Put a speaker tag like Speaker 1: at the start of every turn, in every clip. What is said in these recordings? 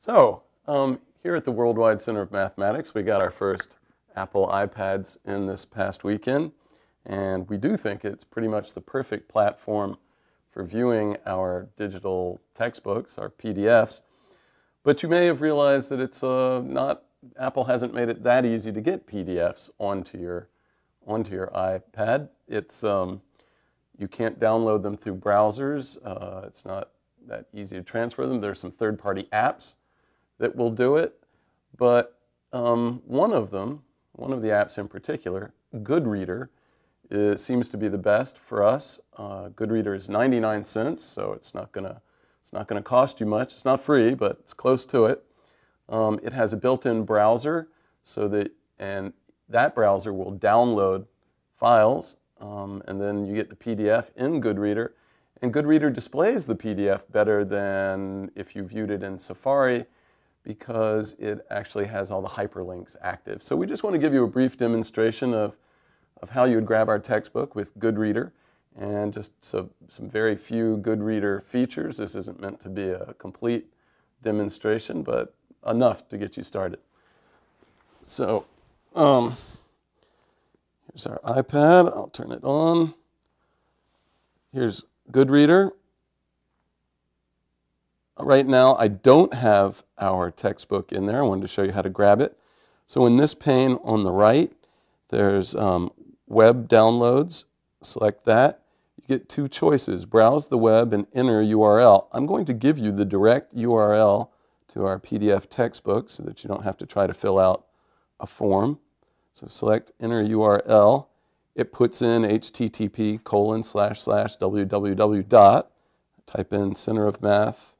Speaker 1: So, um, here at the Worldwide Center of Mathematics, we got our first Apple iPads in this past weekend, and we do think it's pretty much the perfect platform for viewing our digital textbooks, our PDFs. But you may have realized that it's uh, not, Apple hasn't made it that easy to get PDFs onto your, onto your iPad. It's, um, you can't download them through browsers. Uh, it's not that easy to transfer them. There's some third-party apps that will do it, but um, one of them, one of the apps in particular, Goodreader, is, seems to be the best for us. Uh, Goodreader is 99 cents, so it's not gonna it's not gonna cost you much. It's not free, but it's close to it. Um, it has a built-in browser, so that and that browser will download files, um, and then you get the PDF in Goodreader. And Goodreader displays the PDF better than if you viewed it in Safari because it actually has all the hyperlinks active. So we just want to give you a brief demonstration of, of how you would grab our textbook with Goodreader and just so, some very few Goodreader features. This isn't meant to be a complete demonstration, but enough to get you started. So um, here's our iPad. I'll turn it on. Here's Goodreader right now I don't have our textbook in there. I wanted to show you how to grab it. So in this pane on the right, there's um, web downloads. Select that. You get two choices, browse the web and enter URL. I'm going to give you the direct URL to our PDF textbook so that you don't have to try to fill out a form. So select enter URL. It puts in http colon slash slash www dot. Type in center of math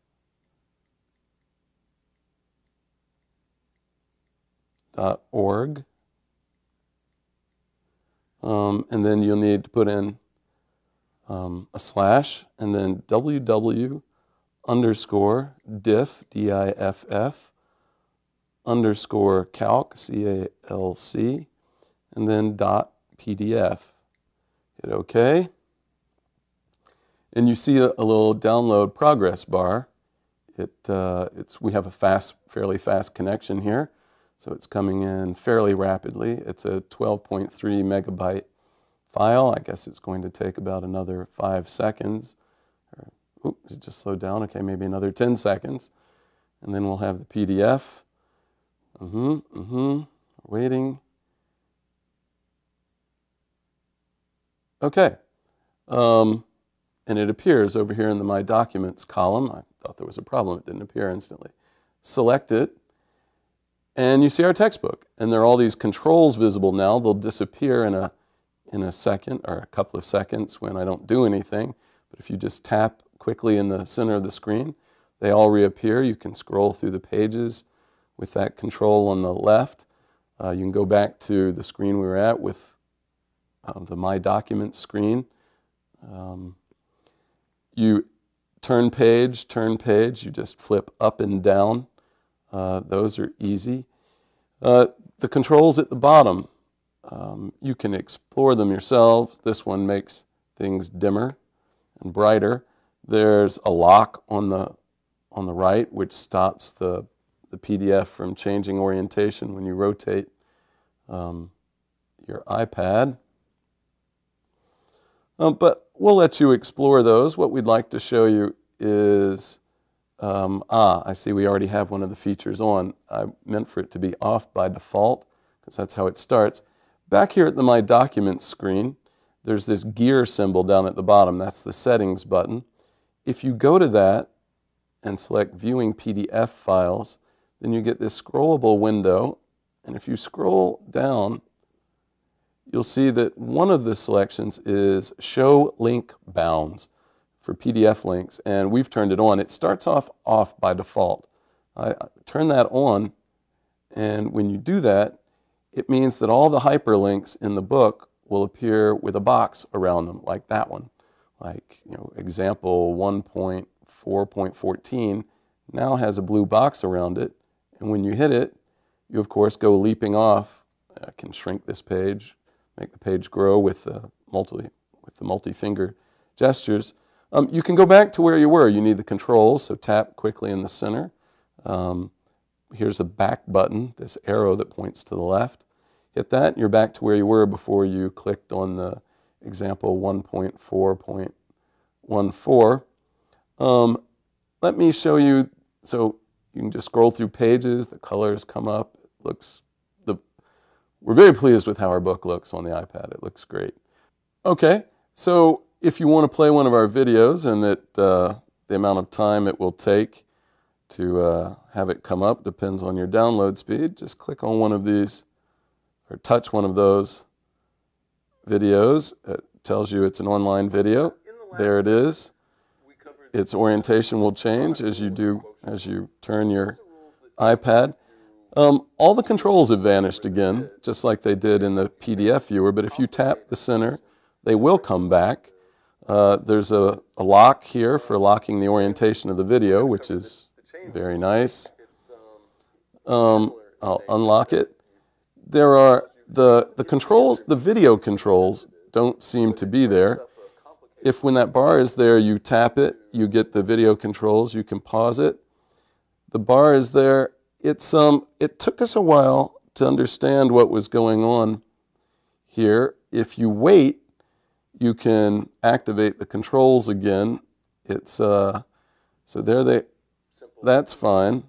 Speaker 1: org. Um, and then you'll need to put in um, a slash and then www underscore diff, D-I-F-F, underscore calc, C-A-L-C, and then dot PDF. Hit OK. And you see a, a little download progress bar. It, uh, it's, we have a fast, fairly fast connection here. So it's coming in fairly rapidly. It's a 12.3 megabyte file. I guess it's going to take about another five seconds. Oops, it just slowed down. Okay, maybe another 10 seconds. And then we'll have the PDF. Mm-hmm, mm-hmm, waiting. Okay. Um, and it appears over here in the My Documents column. I thought there was a problem. It didn't appear instantly. Select it and you see our textbook. And there are all these controls visible now. They'll disappear in a, in a second or a couple of seconds when I don't do anything. But if you just tap quickly in the center of the screen, they all reappear. You can scroll through the pages with that control on the left. Uh, you can go back to the screen we were at with uh, the My Documents screen. Um, you turn page, turn page, you just flip up and down uh, those are easy. Uh, the controls at the bottom, um, you can explore them yourselves. This one makes things dimmer and brighter. There's a lock on the, on the right which stops the, the PDF from changing orientation when you rotate um, your iPad. Um, but we'll let you explore those. What we'd like to show you is um, ah, I see we already have one of the features on. I meant for it to be off by default because that's how it starts. Back here at the My Documents screen, there's this gear symbol down at the bottom. That's the settings button. If you go to that and select viewing PDF files, then you get this scrollable window. And if you scroll down, you'll see that one of the selections is show link bounds for PDF links, and we've turned it on. It starts off off by default. I turn that on, and when you do that, it means that all the hyperlinks in the book will appear with a box around them, like that one. Like, you know, example 1.4.14 now has a blue box around it, and when you hit it, you of course go leaping off. I can shrink this page, make the page grow with the multi with the multi-finger gestures. Um, you can go back to where you were. You need the controls, so tap quickly in the center. Um, here's a back button, this arrow that points to the left. Hit that, you're back to where you were before you clicked on the example 1.4.14. Um, let me show you, so you can just scroll through pages, the colors come up, it looks, the, we're very pleased with how our book looks on the iPad, it looks great. Okay, so if you want to play one of our videos and it, uh, the amount of time it will take to uh, have it come up depends on your download speed, just click on one of these or touch one of those videos. It tells you it's an online video. There it is. Its orientation will change as you do as you turn your iPad. Um, all the controls have vanished again, just like they did in the PDF viewer, but if you tap the center, they will come back. Uh, there's a, a lock here for locking the orientation of the video, which is very nice. Um, I'll unlock it there are the, the controls, the video controls don't seem to be there. If when that bar is there, you tap it, you get the video controls, you can pause it. The bar is there. It's, um, it took us a while to understand what was going on here. If you wait, you can activate the controls again. It's, uh, so there they, that's fine.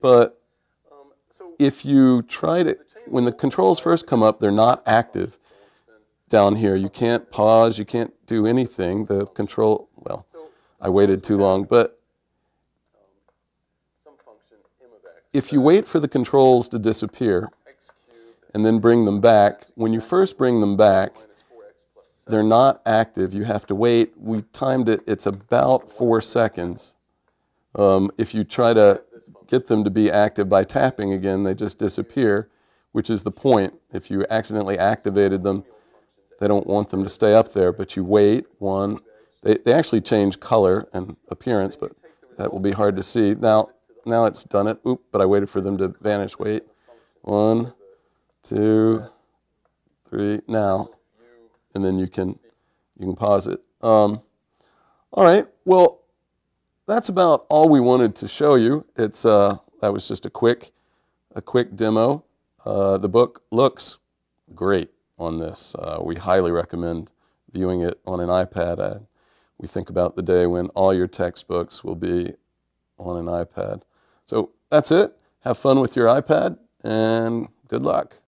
Speaker 1: But if you try to, when the controls first come up, they're not active down here. You can't pause, you can't do anything. The control, well, I waited too long, but if you wait for the controls to disappear and then bring them back, when you first bring them back, they're not active. You have to wait. We timed it, it's about four seconds. Um, if you try to get them to be active by tapping again, they just disappear, which is the point. If you accidentally activated them, they don't want them to stay up there, but you wait, one, they, they actually change color and appearance, but that will be hard to see. Now, now it's done it. Oop, but I waited for them to vanish. Wait. One, two, three, now. And then you can, you can pause it. Um, all right, well, that's about all we wanted to show you. It's uh, that was just a quick, a quick demo. Uh, the book looks great on this. Uh, we highly recommend viewing it on an iPad. Uh, we think about the day when all your textbooks will be on an iPad. So that's it. Have fun with your iPad and good luck.